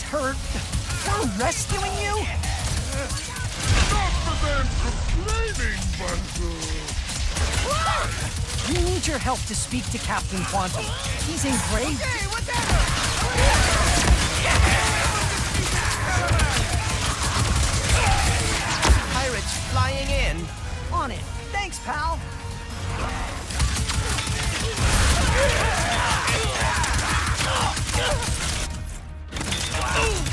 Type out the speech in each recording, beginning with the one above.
That hurt. We're rescuing you? Stop the man complaining, Banjo! We need your help to speak to Captain Quantum. He's in grave... Hey, Pirates flying in. On it. Thanks, pal. Ah,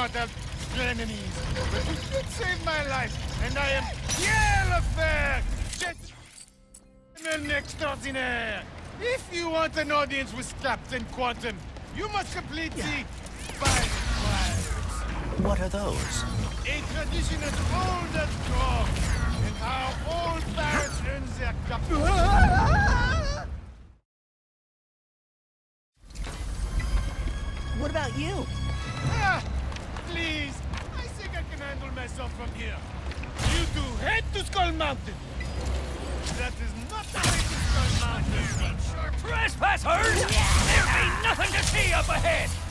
not have ease, but you did save my life, and I am Pierre LeFeu, gentleman extraordinaire! If you want an audience with Captain Quantum, you must complete the five trials. What are those? A tradition as old as gold, and how old pirates earn their cup. What about you? Myself from here. You two head to Skull Mountain. That is not the way to Skull Mountain. Trespassers! There ain't nothing to see up ahead!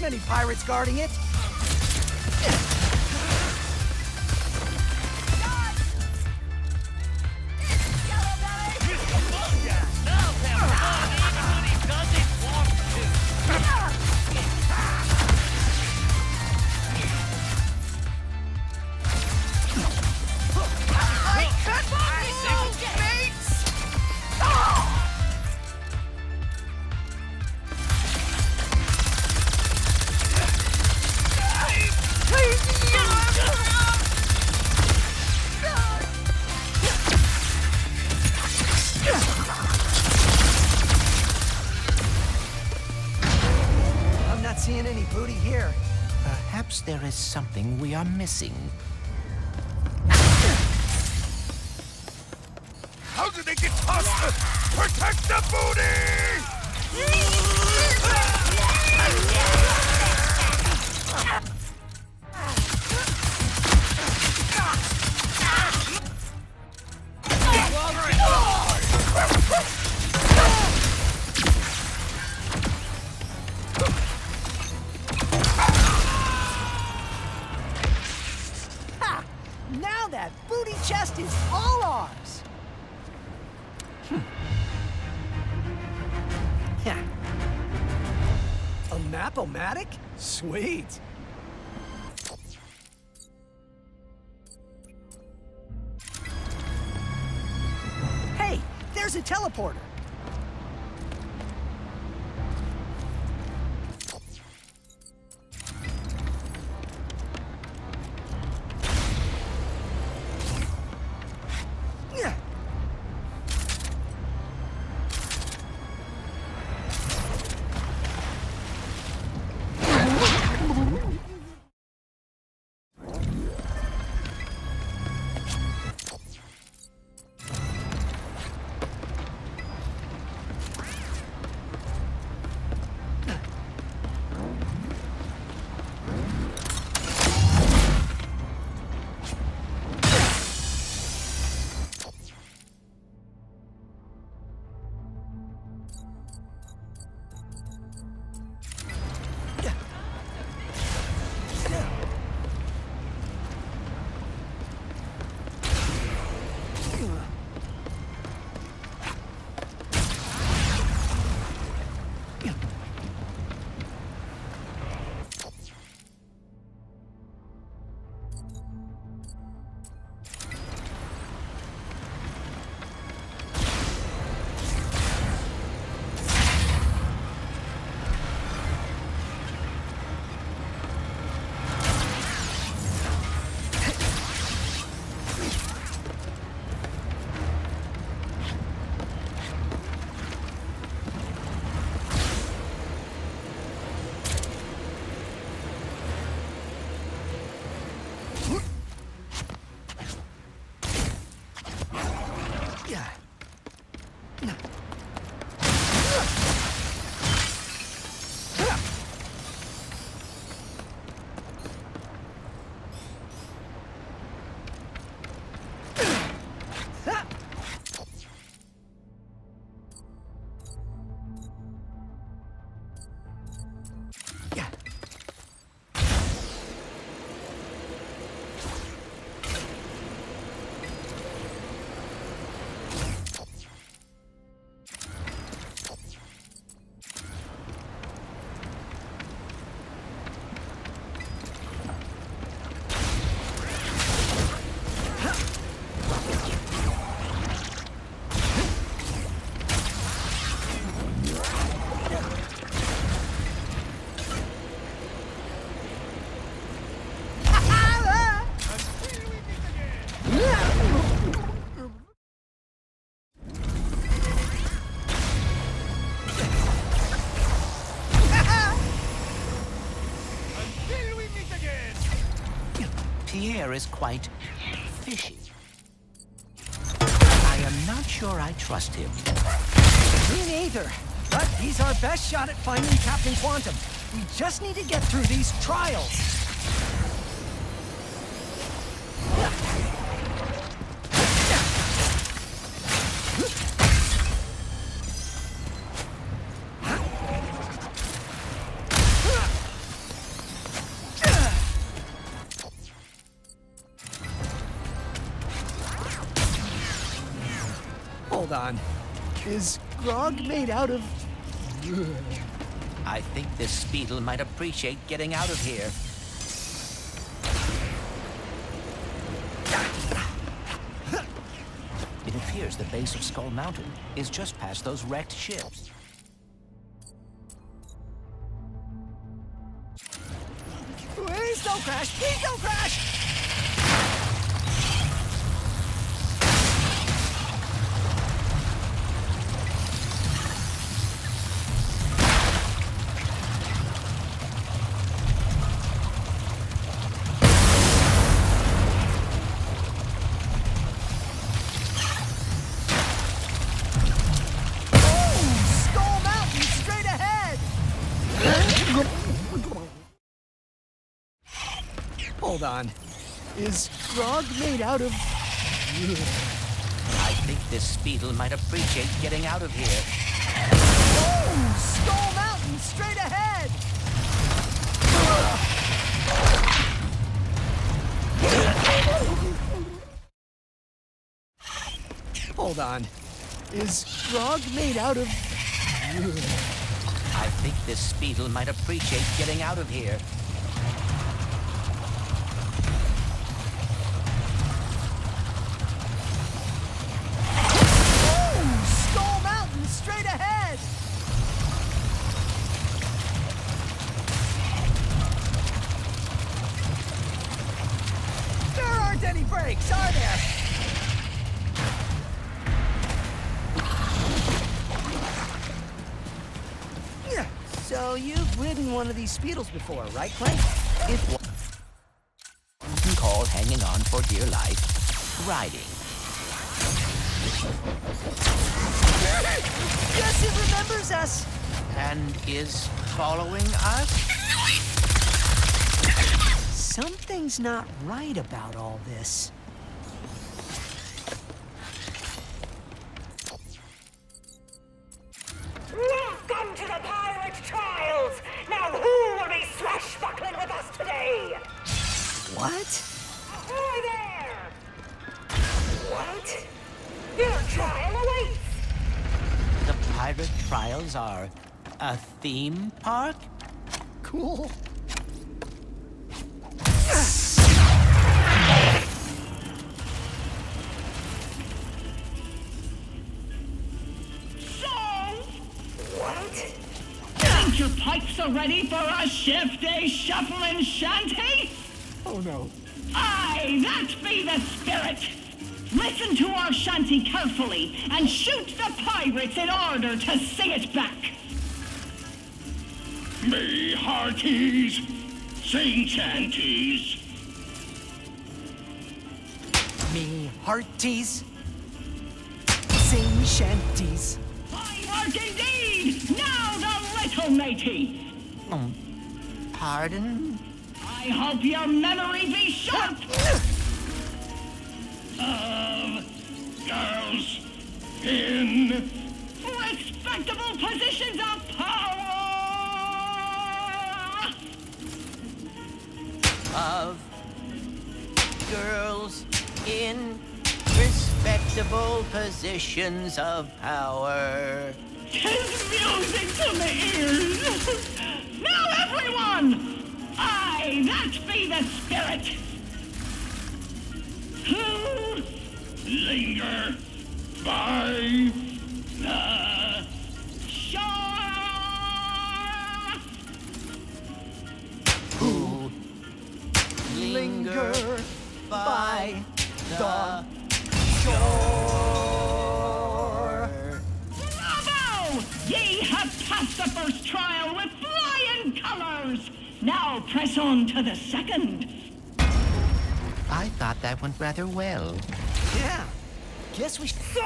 Many pirates guarding it. Are missing. Is quite fishy. I am not sure I trust him. Me neither. But he's our best shot at finding Captain Quantum. We just need to get through these trials. Is grog made out of I think this Speetle might appreciate getting out of here. It appears the base of Skull Mountain is just past those wrecked ships. Please don't crash! Please don't crash! Out of... I think this Speetle might appreciate getting out of here. Oh! Skull Mountain, straight ahead! Hold on. Is grog made out of... I think this Speetle might appreciate getting out of here. One of these Speetles before, right, Clank? If one you can call hanging on for dear life riding. Yes, it remembers us! And is following us? Something's not right about all this. Theme park? Cool. What? Think your pipes are ready for a shifty shuffling shanty? Oh no. Aye, that be the spirit. Listen to our shanty carefully and shoot the pirates in order to sing it back. Me hearties, sing chanties. Me hearties. Sing shanties. Fine work indeed! Now the little matey. Pardon? I hope your memory be sharp. Of girls in Respectable positions of power! Of girls in respectable positions of power. Tis music to my ears. now, everyone! Aye, that be the spirit. Linger by Linger by the shore? Bravo! Ye have passed the first trial with flying colors. Now press on to the second. I thought that went rather well. Yeah. Guess we should. So,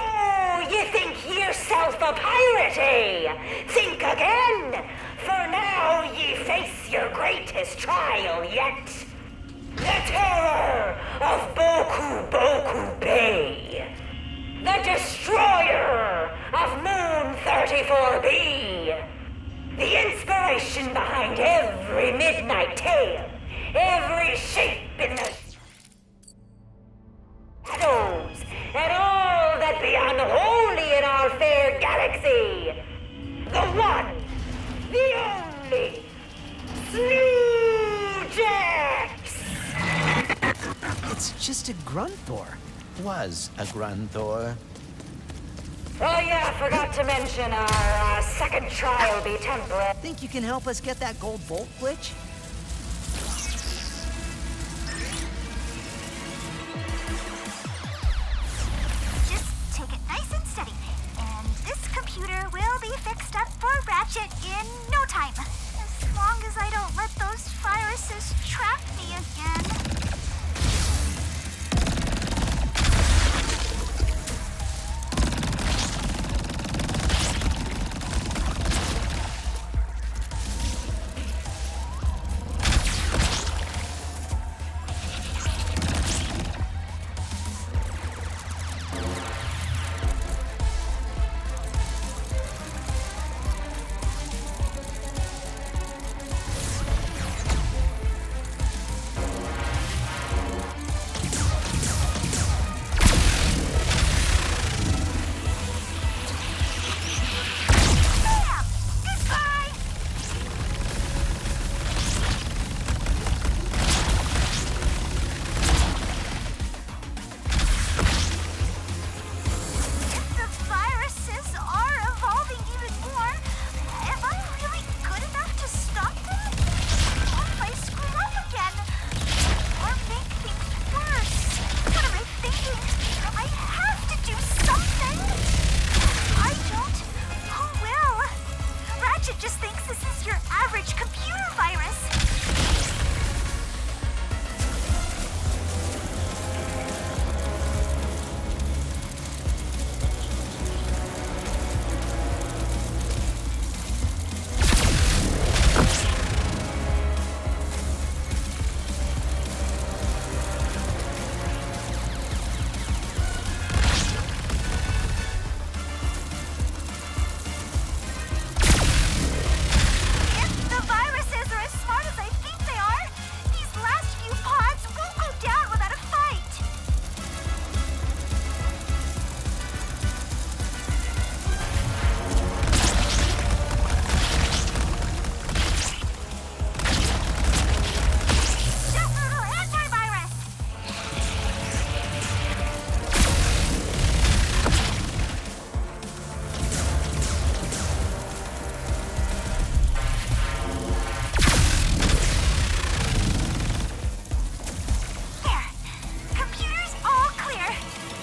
you think yourself a pirate, eh? Think again! For now ye face your greatest trial yet. The terror of Boku Boku Bay. The destroyer of Moon 34B. The inspiration behind every midnight tale. Every shape in the shadows. And all that be unholy in our fair galaxy. Just a Grunthor. Was a Grunthor. Oh yeah, forgot to mention our uh, second trial be temperate. Think you can help us get that gold bolt glitch?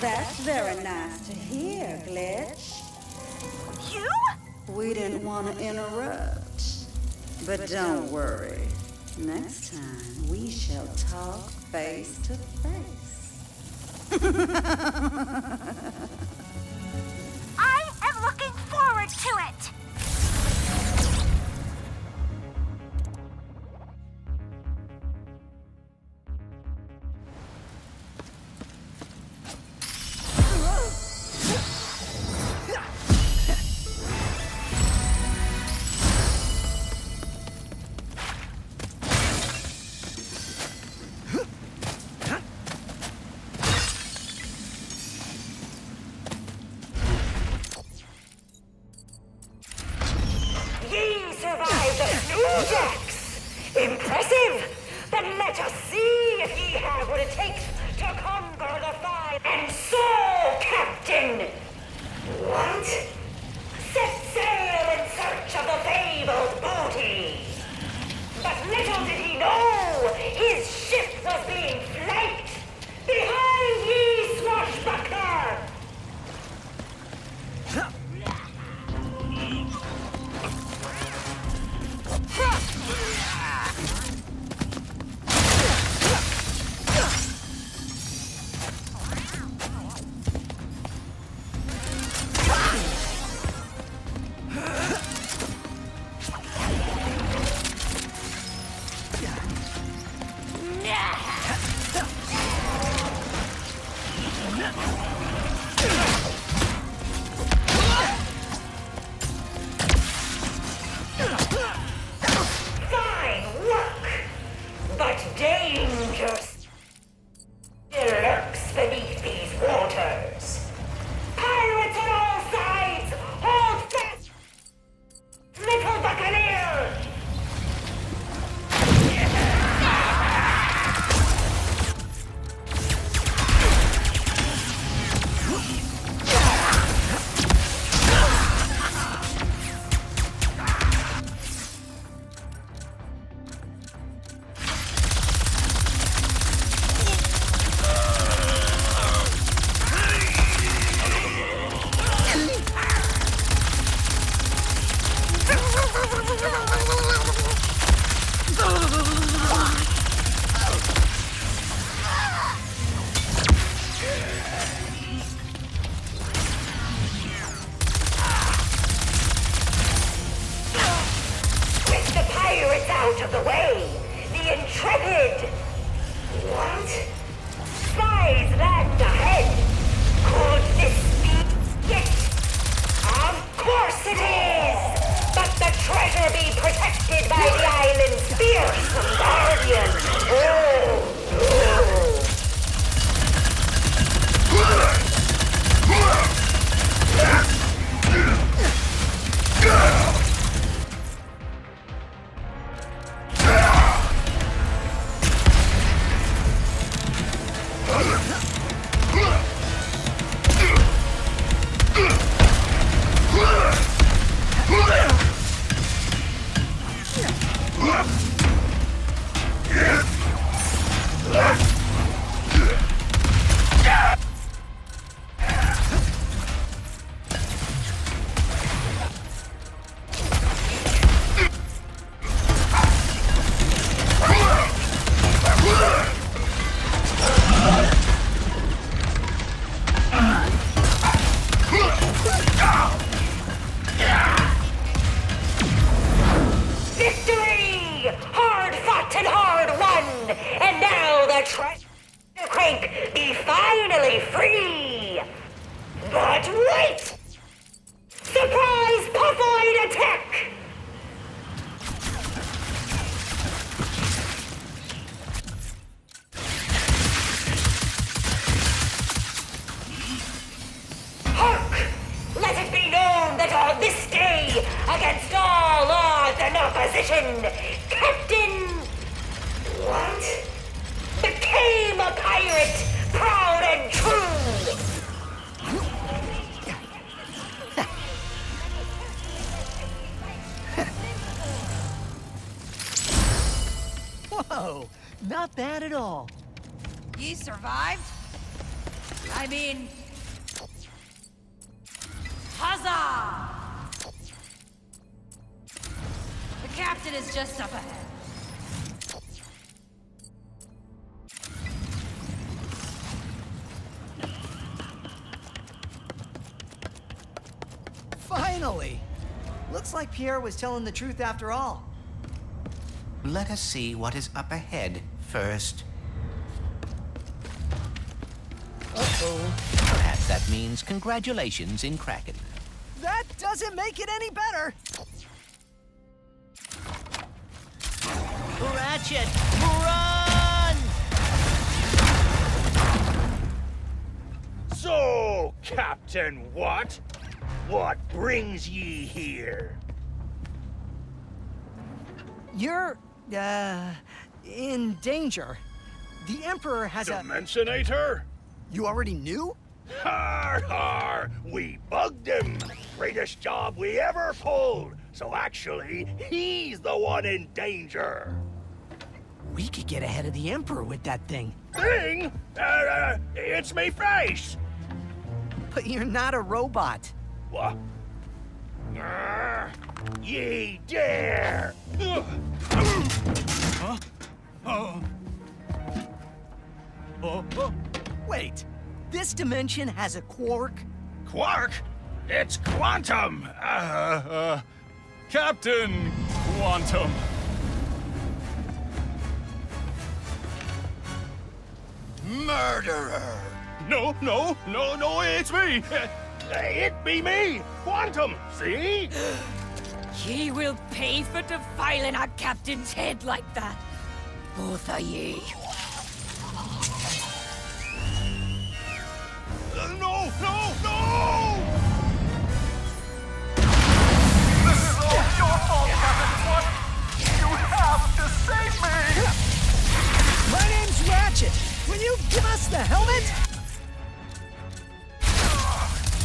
That's very nice to hear, Glitch. You? We didn't want to interrupt. But don't worry. Next time, we shall talk face to face. I am looking forward to it! Whoa, not bad at all. Ye survived? I mean... Huzzah! The captain is just up ahead. Finally! Looks like Pierre was telling the truth after all. Let us see what is up ahead first. Uh-oh. Perhaps that means congratulations in Kraken. That doesn't make it any better. Ratchet, run! So, Captain What? What brings ye here? You're, uh, in danger. The Emperor has a... Dimensionator? You already knew? Har har! We bugged him! Greatest job we ever pulled! So actually, he's the one in danger! We could get ahead of the Emperor with that thing. Thing? Uh, uh, it's me face! But you're not a robot. What? Ye dare! Huh? Oh. Oh, oh. Wait, this dimension has a Qwark? Qwark? It's quantum! Uh, uh, Captain Quantum. Murderer! No, no, no, no, it's me. It be me, Quantum, see? Ye will pay for defiling our captain's head like that. Both of ye. Uh, no, no, no! This is all your fault, Captain Quantum! You have to save me! My name's Ratchet. Will you give us the helmet?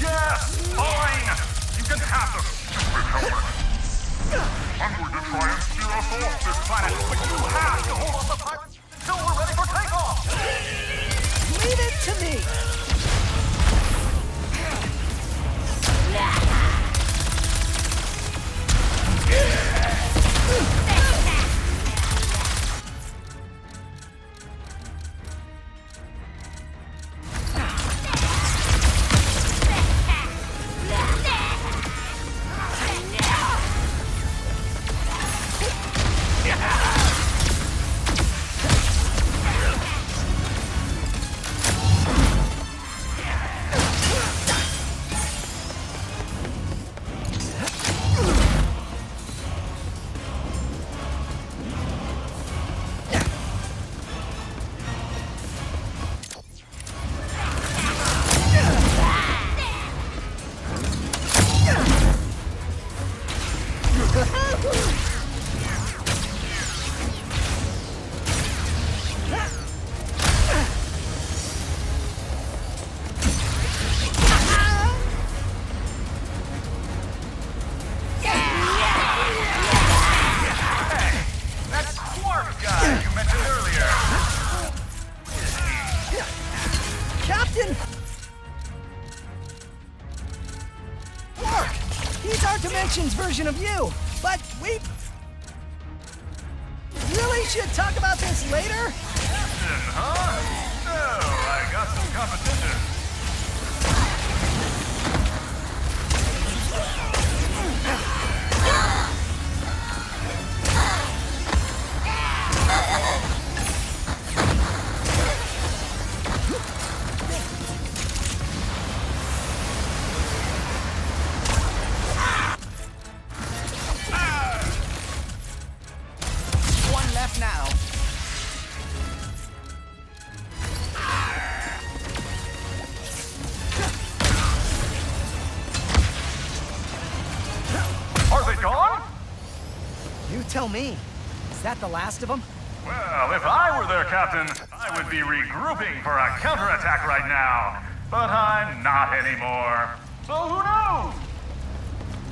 Yes, I'm going to try and steer us off this planet, but you have to hold on the pirates until we're ready for takeoff! Leave it to me. Tell me. Is that the last of them? Well, if I were their captain, I would be regrouping for a counterattack right now. But I'm not anymore. So who knows?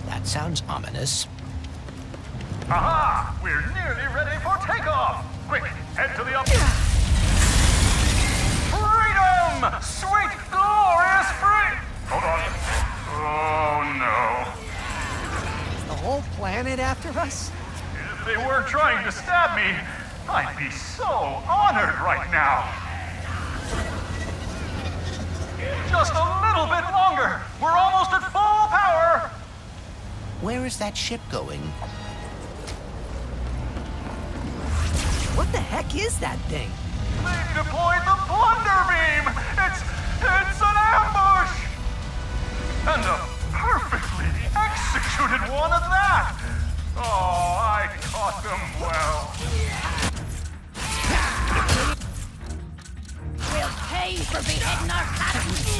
That sounds ominous. Aha! We're nearly ready for takeoff! Quick, head to the up. Freedom! Sweet, glorious free! Hold on. Oh no. Is the whole planet after us? If they weren't trying to stab me, I'd be so honored right now. Just a little bit longer. We're almost at full power. Where is that ship going? What the heck is that thing? They deployed the plunder beam. It's it's an ambush. And a perfectly executed one at that. Oh, I caught them well. We'll pay for beheading our captain.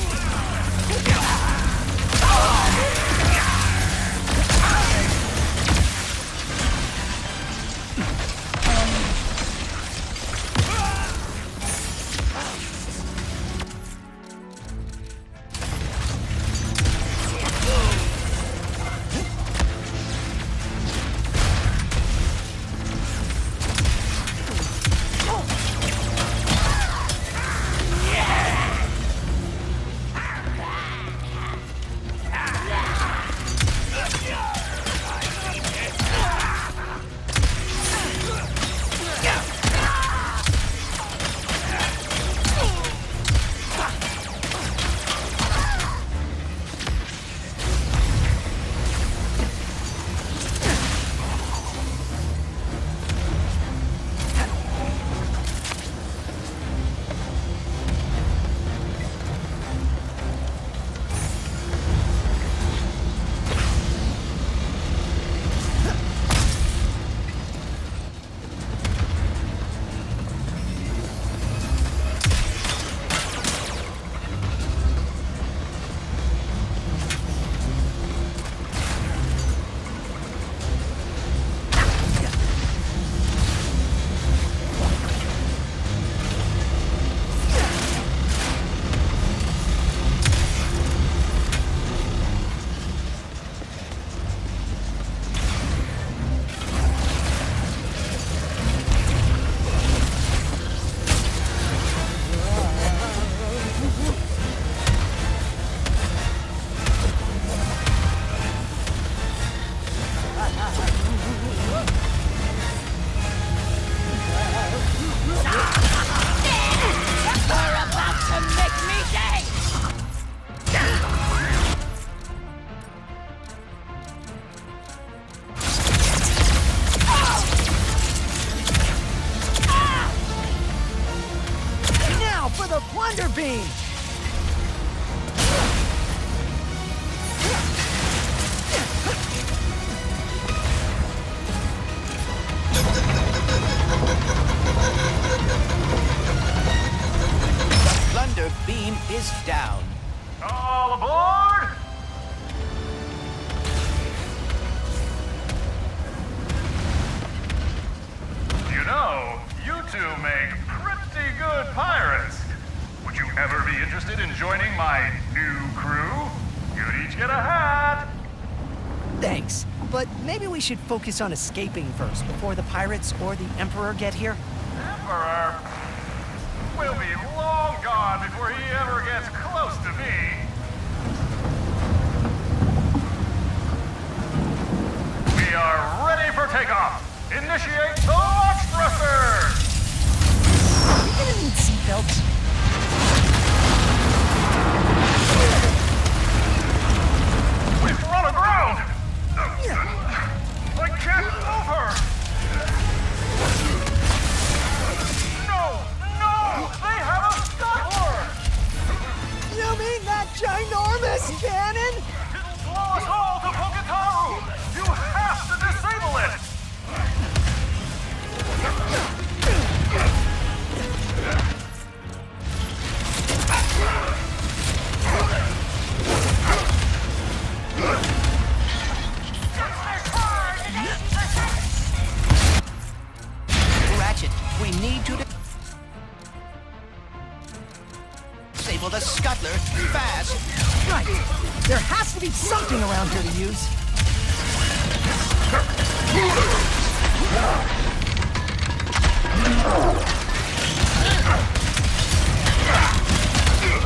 Plunder beam! Should focus on escaping first before the pirates or the Emperor get here. Emperor We'll be long gone before he ever gets close to me. We are ready for takeoff. Initiate the launch thrusters! Be something around here to use.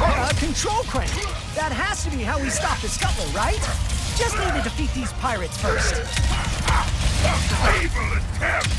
A control crank. That has to be how we stop the scuttler, right? Just need to defeat these pirates first. Feeble attempt!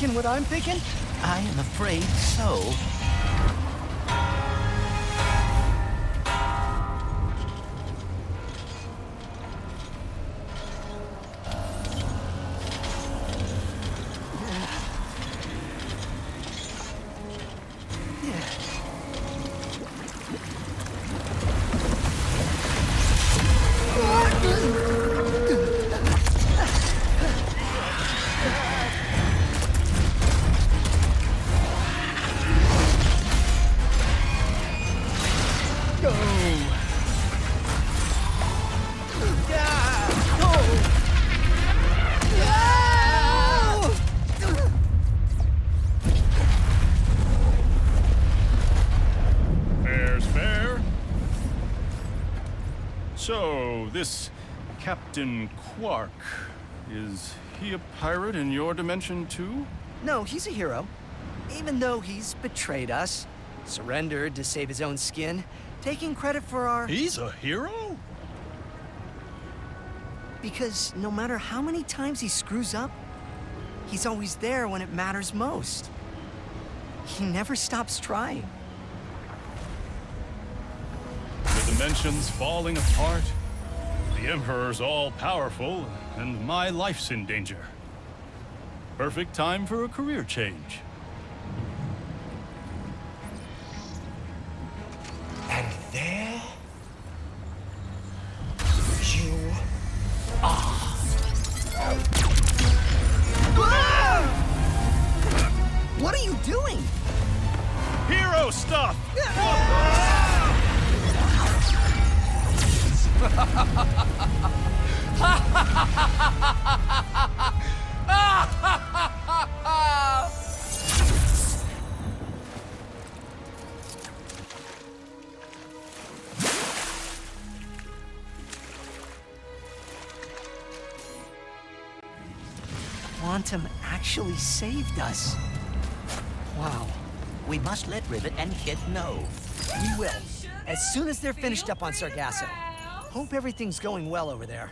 Thinking what I'm thinking? I am afraid so. Captain Qwark, is he a pirate in your dimension too? No, he's a hero. Even though he's betrayed us, surrendered to save his own skin, taking credit for our. He's a hero? Because no matter how many times he screws up, he's always there when it matters most. He never stops trying. The dimension's falling apart. The Emperor's all powerful, and my life's in danger. Perfect time for a career change. And there Quantum actually saved us. Wow. We must let Rivet and Kit know. We will. As soon as they're finished up on Sargasso. Hope everything's going well over there.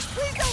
Don't! Please don't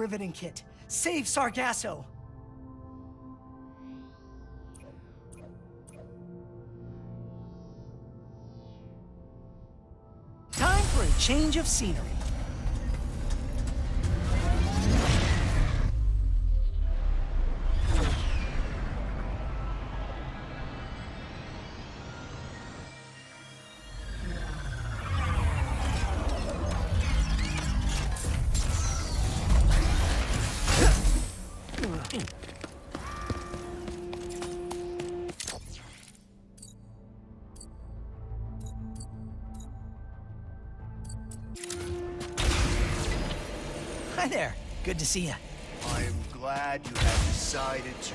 Rivet and Kit. Save Sargasso. Time for a change of scenery. See you. I am glad you have decided to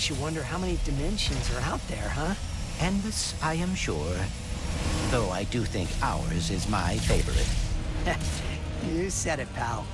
makes you wonder how many dimensions are out there, huh? Endless, I am sure. Though I do think ours is my favorite. you said it, pal.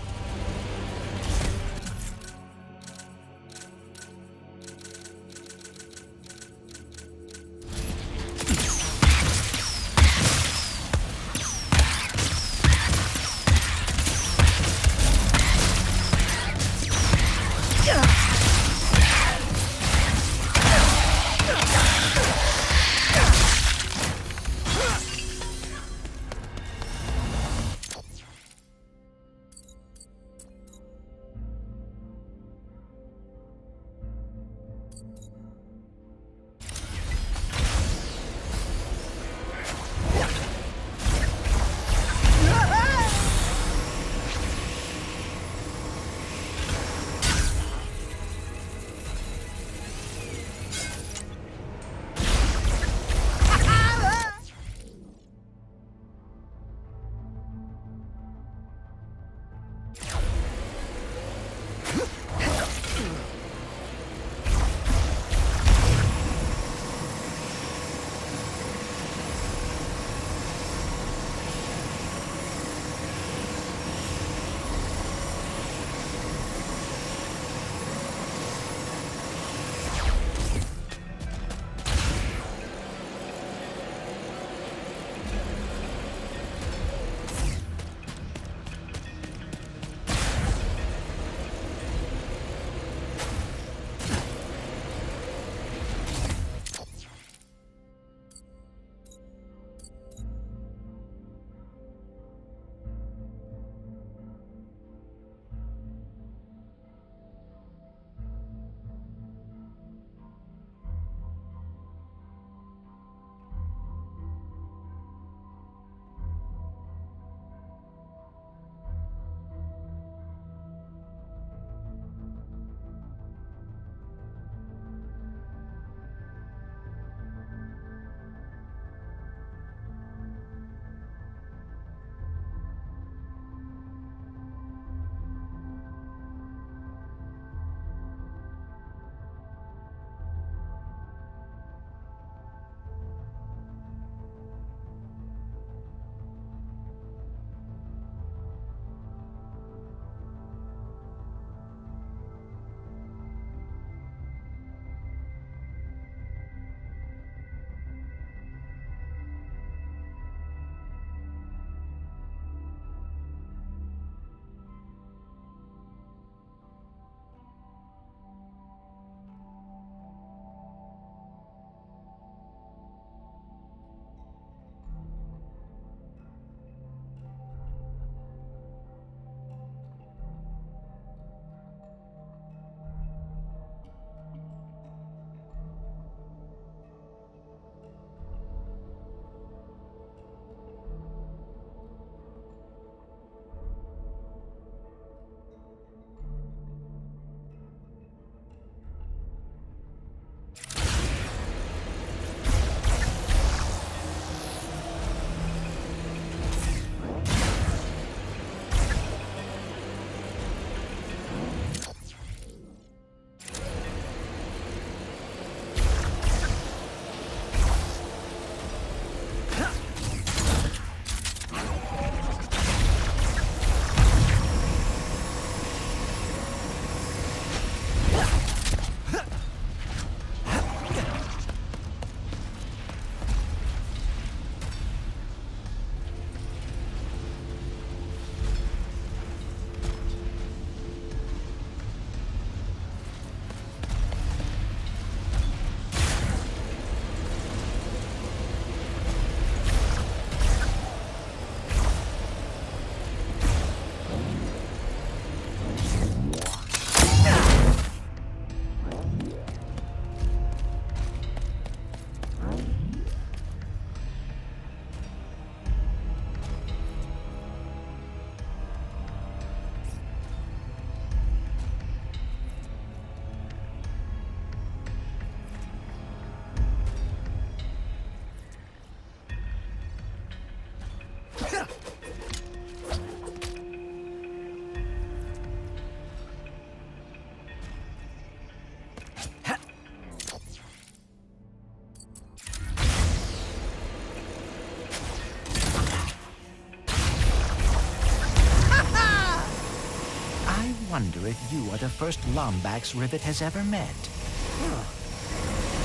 You are the first Lombax Rivet has ever met.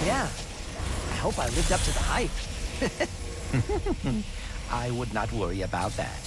Yeah. I hope I lived up to the hype. I would not worry about that.